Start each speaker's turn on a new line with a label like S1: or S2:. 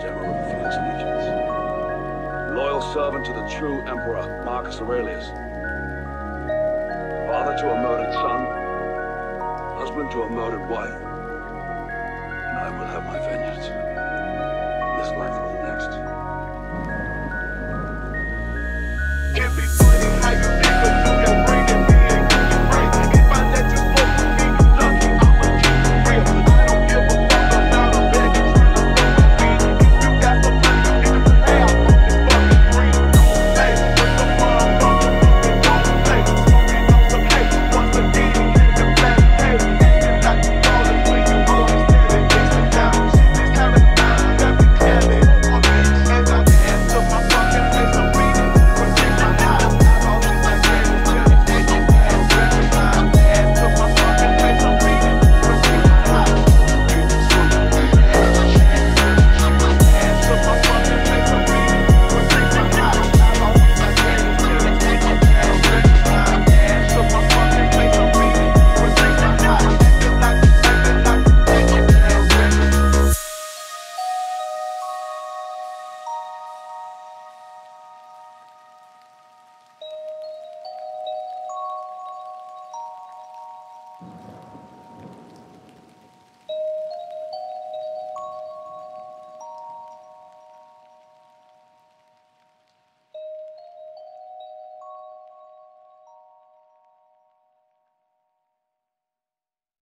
S1: General of the Felix Legions. Loyal servant to the true Emperor, Marcus Aurelius. Father to a murdered son, husband to a murdered wife. And I will have my vengeance. This life or the next.